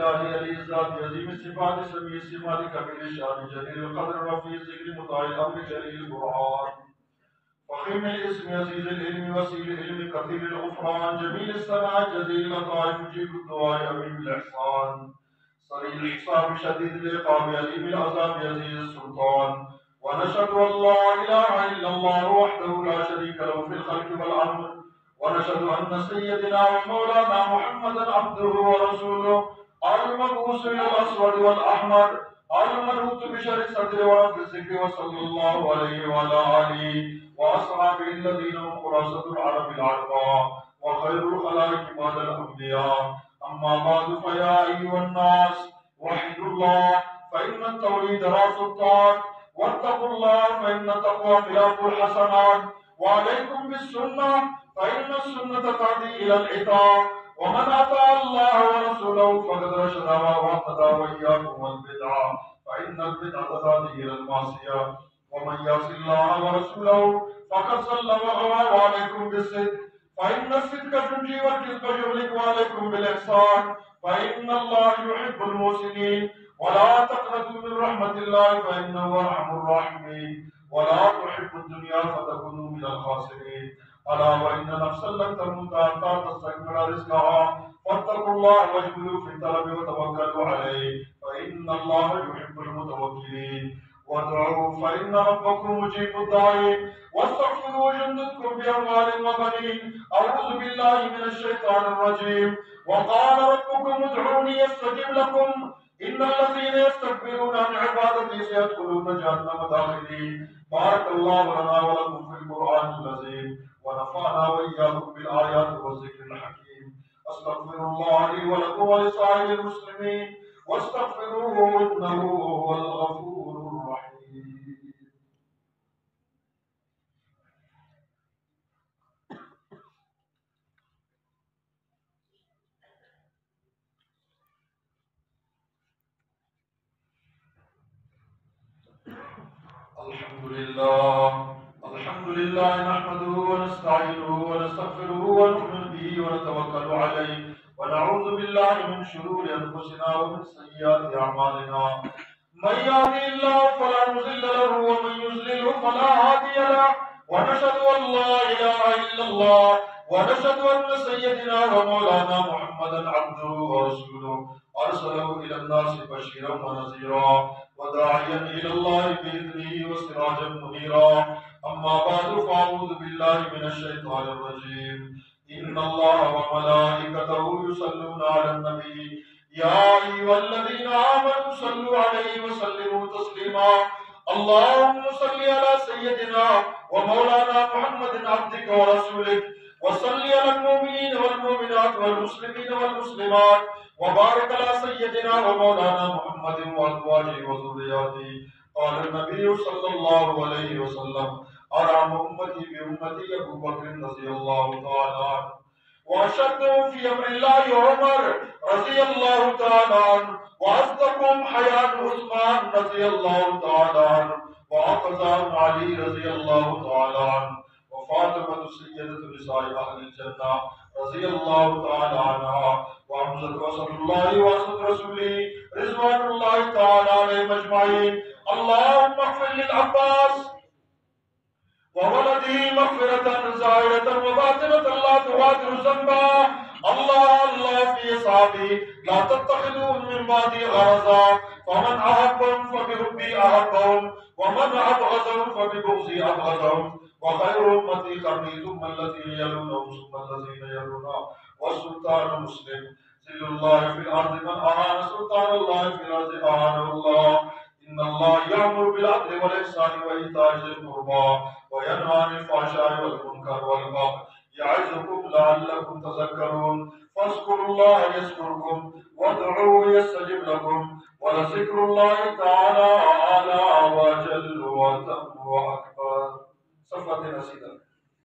الإلهي علي الذات عظيم الصفات سميع الصفات كبير الشان جليل القدر رفيع الذكر مطاع الأمر جليل القرآن فخيم الاسم عزيز العلم وسيل العلم كثير الغفران جميل السماء جزيل الطائف مجيب الدعاء أمين الإحسان صريح الحساب شديد العقاب أليم العذاب عزيز السلطان. ونشهد أن لا إله إلا الله وحده لا شريك له في الخلق والأمر ونشهد أن سيدنا ومولانا محمدا عبده ورسوله. المبعوث الأسود والأحمر المنوط بشر الصدر ورفع الذكر وصلى الله عليه وعلى آله وأصحابه الذين هم خلاصة العرب العرباء وخير الخلائق بعد الأنبياء. أما بعد فيا أيها الناس وحدوا الله فإن التوحيد رأس الطاعة واتقوا الله فإن التقوى خلاف الحسنات. وعليكم بالسنة فإن السنة تهدي إلى العطاء ومن أطاع الله ورسوله فقد رشد واهتدى وإياكم والبدعة فإن البدعة تهدي إلى المعصية. ومن يعص الله ورسوله، فقد صلى وغوى وعليكم بالصدق. فإن الصدق تنجي والكذب يهلك وعليكم بالإحسان. فإن الله يحب المحسنين. ولا تقنطوا من رحمة الله، فإنه أرحم الراحمين. ولا تحبوا الدنيا فتكونوا من الخاسرين. ألا وإن نفسا لن تموت حتى تستكمل رزقها فاتقوا الله واجبروا في الطلب وتوكلوا عليه. فإن الله يحب المتوكلين. وادعوا فإن ربكم مجيب الداعين واستغفروا جندكم بأموال وبنين. أعوذ بالله من الشيطان الرجيم. وقال ربكم ادعوني يستجب لكم. إن الذين يستكبرون عن عبادتي سيدخلون جهنم داخلين. بارك الله لنا ولكم في القرآن العظيم واستغفروه إنه هو الغفور الرحيم. الحمد لله الحمد لله نحمده ونستعينه ونستغفره ونؤمن به ونتوكل عليه. ونعوذ بالله من شرور انفسنا ومن سيئات اعمالنا. من يهده الله فلا مضل له ومن يضلل فلا هادي له. ونشهد ان لا اله الا الله ونشهد ان سيدنا ومولانا محمدا عبده ورسوله. ارسله الى الناس بشيرا ونذيرا وداعيا الى الله باذنه وسراجا منيرا أما بعد فأعوذ بالله من الشيطان الرجيم إن الله وملائكته يصلون على النبي. يا أيها الذين آمنوا صلوا عليه وسلموا تسليما. اللهم صل على سيدنا ومولانا محمد عبدك ورسولك. وصل على المؤمنين والمؤمنات والمسلمين والمسلمات. وبارك على سيدنا ومولانا محمد وأزواجه وذرياته. قال النبي صلى الله عليه وسلم أرام أمتي بأمتي أبو بكر رضي الله تعالى وأشدهم في أمر الله عمر رضي الله تعالى وأصدقهم حياة عثمان رضي الله تعالى عنه وأقزام علي رضي الله تعالى وفاطمة سيدة نساء أهل الجنة رضي الله تعالى عنها وحمزة وصل الله وصل رسوله رضوان الله تعالى عليهم أجمعين اللهم اغفر للعباس۔ وولده مغفرة زائرة وباطنة لا تغادر ذنبا. الله الله في أصحابي لا تتخذوا من بعدي غرضا فمن أحبهم فبحبي أحبهم ومن أبغضهم فببغضي أبغضهم. وخير أمتي قرني ثم الذين يلونهم ثم الذين يلونهم والسلطان مسلم. ذل الله في الأرض من أهان سلطان الله في الأرض أهانه الله. إن الله يأمر بالعدل والإحسان وإيتاء ذي القربى وينهى عن الفحشاء والمنكر والبغي يعظكم لعلكم تذكرون فاذكروا الله يذكركم وادعوه يستجب لكم ولذكر الله تعالى